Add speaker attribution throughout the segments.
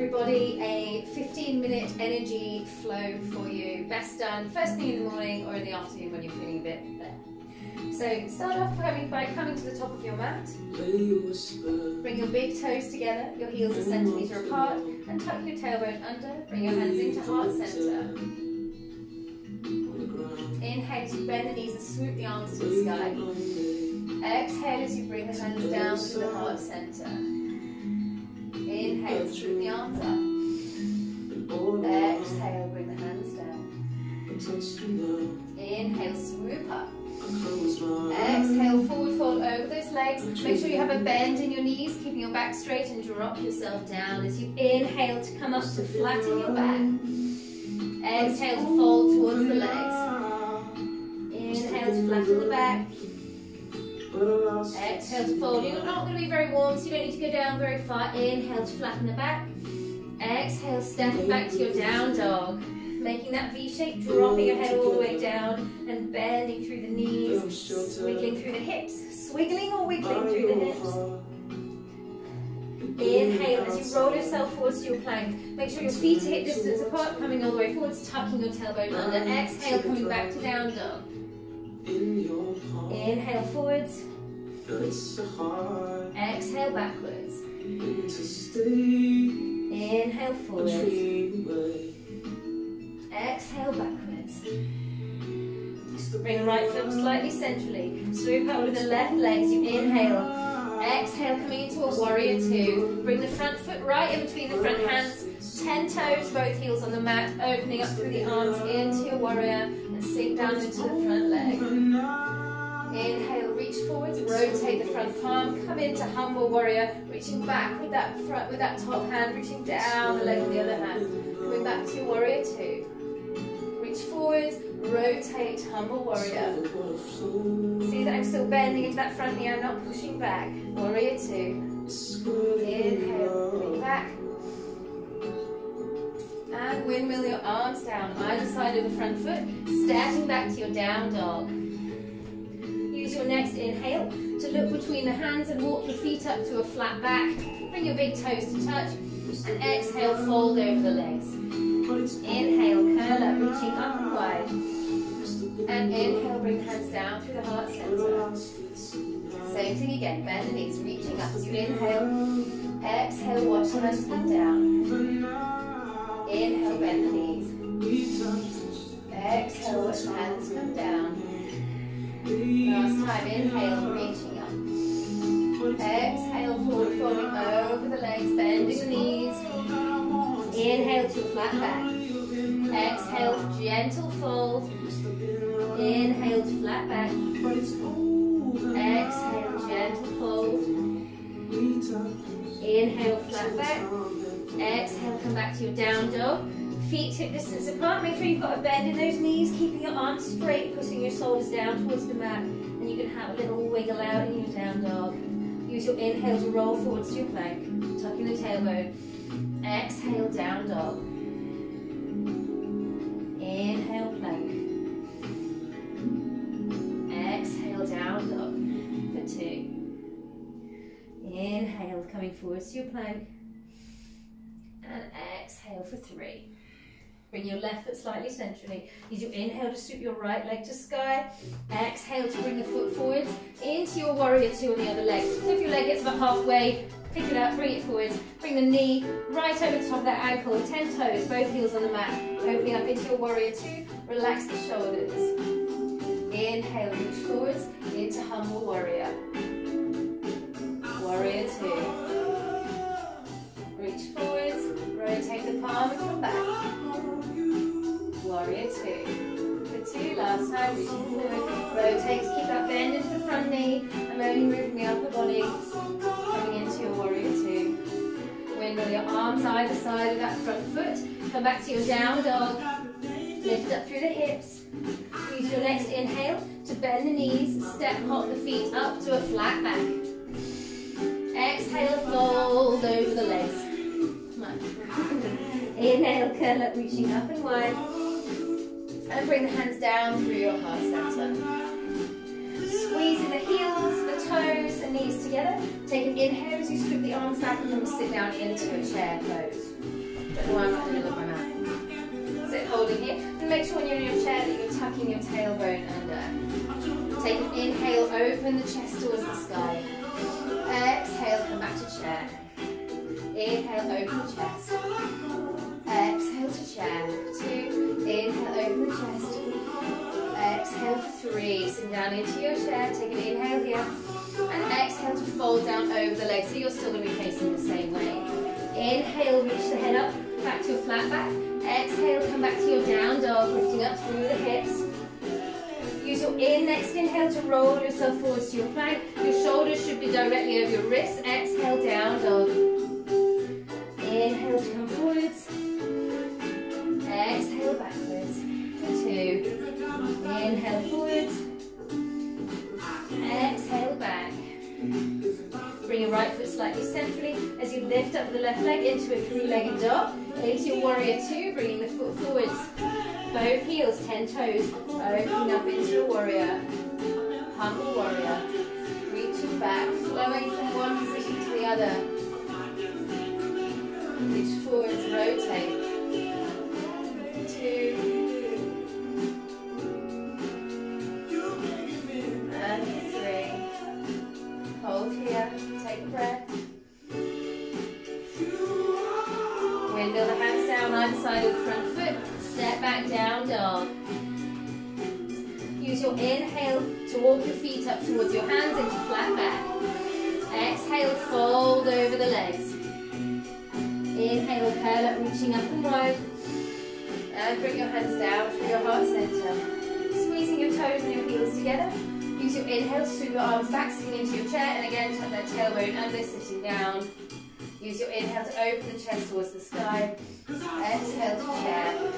Speaker 1: everybody a 15 minute energy flow for you. Best done first thing in the morning or in the afternoon when you're feeling a bit better. So start off by coming to the top of your mat. Bring your big toes together, your heels a centimetre apart, and tuck your tailbone under. Bring your hands into heart centre. Inhale as you bend the knees and swoop the arms to the sky. Exhale as you bring the hands down to the heart centre. Inhale, swoop the arms up. Exhale, bring the hands down. Inhale, swoop up. Exhale, forward fold over those legs. Make sure you have a bend in your knees, keeping your back straight and drop yourself down as you inhale to come up to flatten your back. Exhale to fold towards the legs. Inhale to flatten the back. Exhale to fold. You're not going to be very warm, so you don't need to go down very far. Inhale to flatten the back. Exhale, step back to your down dog. Making that V shape, dropping your head all the way down and bending through the knees, swiggling through the hips, swiggling or wiggling through the hips. Inhale as you roll yourself forwards to your plank. Make sure your feet are hip distance apart, coming all the way forwards, tucking your tailbone under. Exhale, coming back to down dog. Inhale forwards. Exhale backwards. Inhale forwards. Exhale backwards. Bring the right foot slightly centrally. Swoop up with the left leg as you inhale. Exhale, coming into a warrior two. Bring the front foot right in between the front hands. Ten toes, both heels on the mat. Opening up through the arms into your warrior. And sink down into the front leg. Inhale, reach forwards, rotate the front palm, come into humble warrior, reaching back with that front with that top hand, reaching down the leg with the other hand. Coming back to your warrior two. Reach forwards, rotate, humble warrior. See that I'm still bending into that front knee, I'm not pushing back. Warrior two. Inhale, bring back. And windmill your arms down, either side of the front foot, stepping back to your down dog. Use your next inhale to look between the hands and walk your feet up to a flat back. Bring your big toes to touch. And exhale, fold over the legs. Inhale, curl up, reaching up and wide. And inhale, bring the hands down through the heart center. Same thing again, bend the knees, reaching up as you inhale. Exhale, watch the hands come down. Inhale, bend the knees. Exhale, watch the hands come down. Last time, inhale, reaching up. Exhale, forward folding over the legs, bending the knees. Inhale to flat back. Exhale, gentle fold. Inhale to flat back. Exhale, gentle fold. Inhale, flat back. Exhale, come back to your down dog. Feet hip distance apart. Make sure you've got a bend in those knees, keeping your arms straight, pushing your shoulders down towards the mat. And you can have a little wiggle out in your down dog. Use your inhale to roll forwards to your plank, tucking the tailbone. Exhale, down dog. Inhale, plank. Exhale, down dog for two. Inhale, coming forwards to your plank. And exhale for three. Bring your left foot slightly centrally. Use your inhale to swoop your right leg to sky. Exhale to bring the foot forwards into your warrior two on the other leg. So if your leg gets about halfway, pick it up, bring it forwards. Bring the knee right over the top of that ankle. Ten toes, both heels on the mat. Opening up into your warrior two. Relax the shoulders. Inhale, reach forwards into humble warrior. Warrior two. Reach forwards, rotate the palm and come back. Warrior two. For two, last time, reaching forward, rotate, keep that bend into the front knee. I'm only moving the upper body, coming into your warrior two. Wiggle your arms either side of that front foot. Come back to your down dog. Lift up through the hips. Use your next inhale to bend the knees, step hop the feet up to a flat back. Exhale, fold over the legs. Inhale, curl up, reaching up and wide. And bring the hands down through your heart center. Squeezing the heels, the toes, and knees together. Take an inhale as you scoop the arms back and then sit down into a chair pose. Don't know why I'm not in the middle my mat. Sit holding here. And make sure when you're in your chair that you're tucking your tailbone under. Take an inhale, open the chest towards the sky. Exhale, come back to chair. Inhale, open the chest. Fold down over the legs. So you're still going to be facing the same way. Inhale, reach the head up. Back to your flat back. Exhale, come back to your down dog. Lifting up through the hips. Use your in next inhale to roll yourself forwards to your plank. Your shoulders should be directly over your wrists. Exhale, down dog. Inhale as you lift up the left leg into a three-legged dog. Into warrior two, bringing the foot forwards. Both heels, ten toes, opening up into a warrior. Humble warrior. Reaching back, flowing from one position to the other. Use your inhale to walk your feet up towards your hands into flat back. Exhale, fold over the legs. Inhale, curl up, reaching up and wide. And bring your hands down through your heart center. Squeezing your toes and your heels together. Use your inhale to your arms back, sitting into your chair, and again tuck that tailbone under, sitting down. Use your inhale to open the chest towards the sky. Exhale to chair.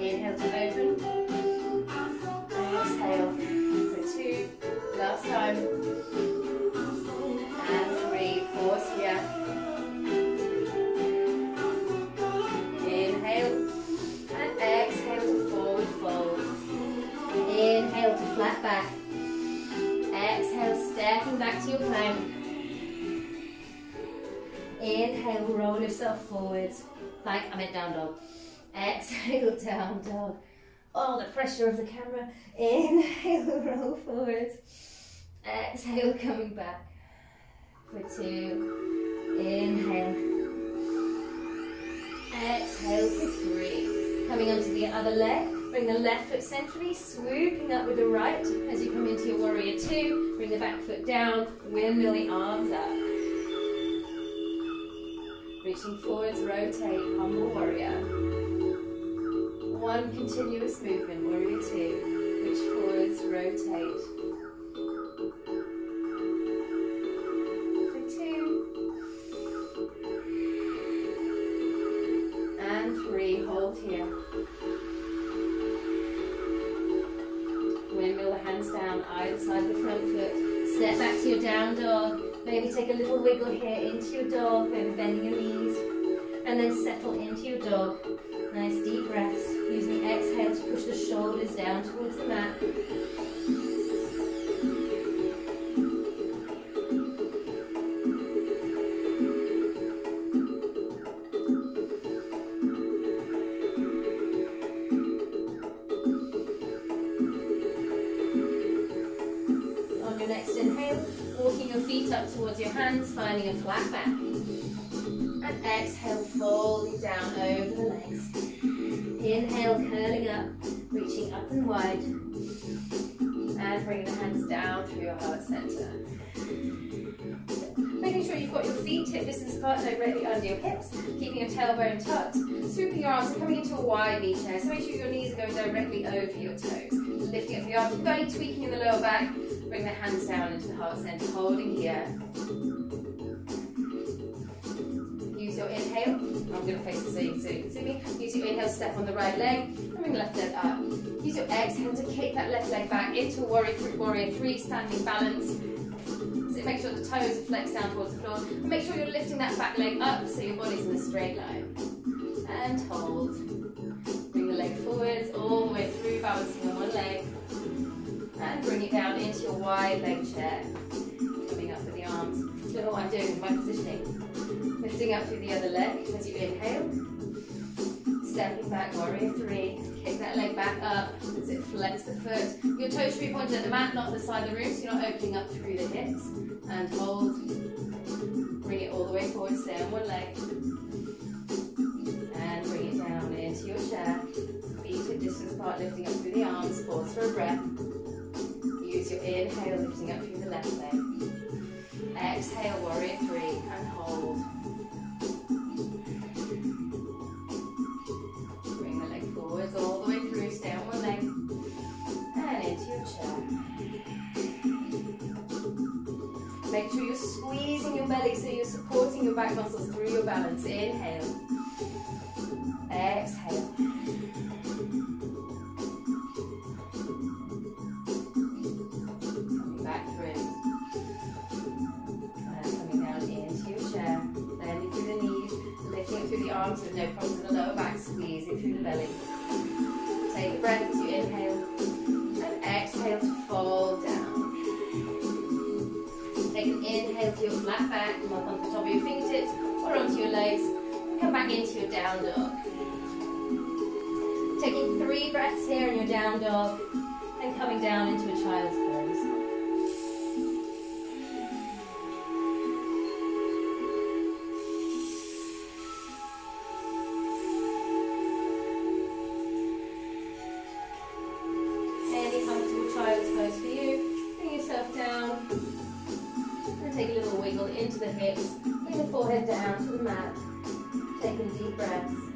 Speaker 1: Inhale to open. Exhale for two. Last time. And three. Pause here. Inhale. And exhale to forward fold. Inhale to flat back. Exhale, stepping back to your plank. Inhale, roll yourself forwards. Plank, I meant down dog. Exhale, down dog. Oh, the pressure of the camera. Inhale, roll forwards. Uh, Exhale, coming back. For two. Inhale. Exhale for three. Coming onto the other leg. Bring the left foot centrally, swooping up with the right as you come into your warrior two. Bring the back foot down, windmill the arms up. Reaching forwards, rotate, humble warrior. One continuous movement, warrior two. Reach forwards, rotate. For two. And three, hold here. Windmill the hands down, either side the front foot. Step back to your down dog. Maybe take a little wiggle here into your dog, maybe bending your knees. And then settle into your dog. Nice deep breaths. Using the exhale to push the shoulders down towards the mat. On your next inhale, walking your feet up towards your hands, finding a flat back. And exhale, folding down over the legs. Inhale, curling up, reaching up and wide. And bring the hands down through your heart center. Making sure you've got your feet hip distance apart directly under your hips, keeping your tailbone tucked, swooping your arms and coming into a wide knee chair. So make sure your knees are going directly over your toes. Lifting up the arms, any tweaking in the lower back, bring the hands down into the heart center, holding here. Use your inhale. I'm going to face this so you can see, me. Use your inhale, step on the right leg, and bring the left leg up. Use your exhale to kick that left leg back into warrior three, warrior three standing balance. So make sure the toes are flexed down towards the floor. And make sure you're lifting that back leg up so your body's in a straight line. And hold. Bring the leg forwards all the way through, balancing on one leg. And bring it down into your wide leg chair. Coming up with the arms. Do you know what I'm doing with my positioning? Lifting up through the other leg as you inhale. Stepping back, warrior three. Kick that leg back up as it flex the foot. Your toes should be pointed at the mat, not the side of the room, so you're not opening up through the hips. And hold. Bring it all the way forward, stay on one leg. And bring it down into your chair. Feet at distance apart, lifting up through the arms. Pause for a breath. Use your inhale, lifting up through the left leg. Exhale, warrior three, and hold. Your back muscles through your balance. Inhale. Exhale. Coming back through. And coming down into your chair. Bending through the knees, lifting through the arms with no problem with the lower back. Squeeze it through the belly. Into your down dog. Taking three breaths here in your down dog and coming down into a child's pose. Any comfortable child's pose for you. Bring yourself down and take a little wiggle into the hips. Bring the forehead down to the mat. Taking deep breaths.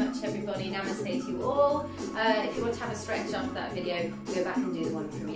Speaker 1: Much, everybody. Namaste to you all. Uh, if you want to have a stretch after that video, go back and do the one from.